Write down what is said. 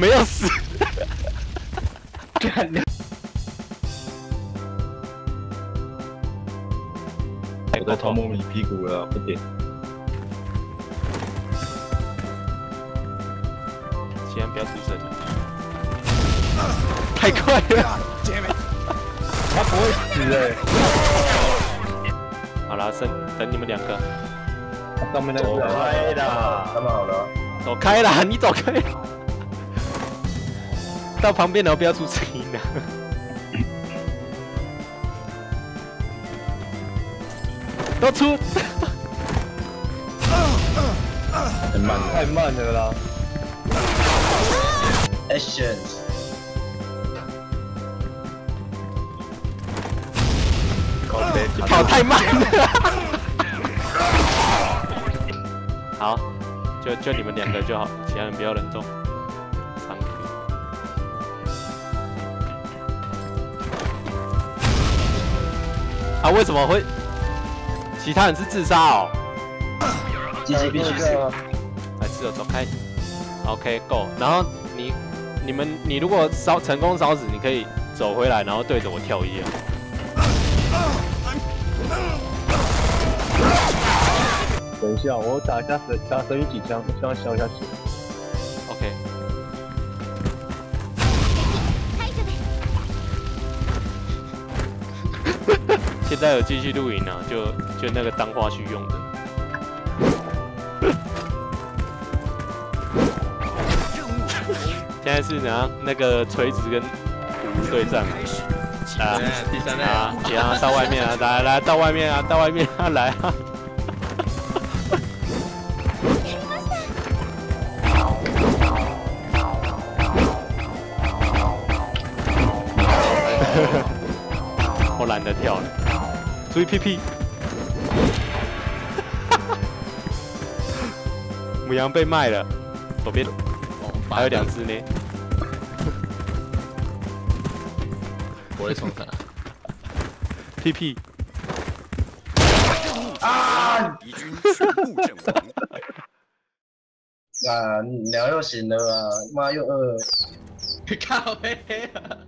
没有死。干你！我在偷摸你屁股了，快点！先不要出声，太快了。他不会死哎！好了，等等你们两个，上面那走开啦！他们好了，走开啦，你走开。到旁边然后不要出声音啊。都出，太慢了，太慢了啦！Actions，跑太慢了。好，就就你们两个就好，其他人不要人动。啊，为什么会？其他人是自杀哦。积极必须死。来，室友走开。OK go。然后你、你们、你如果烧成功烧死，你可以走回来，然后对着我跳一啊。等一下，我打一下神，打神语几枪，希望消一下血。OK。现在有继续录影啊，就就那个当花絮用的。现在是拿那个锤子跟鼓对战嘛？啊第三类啊，也要到外面啊，来来到外面啊，到外面啊，来啊！我懒得跳了，注意屁屁。母羊被卖了，左边还有两只呢。我会冲他。屁屁，敌军全部阵亡。啊，鸟又醒了啊！妈又饿了。靠背啊！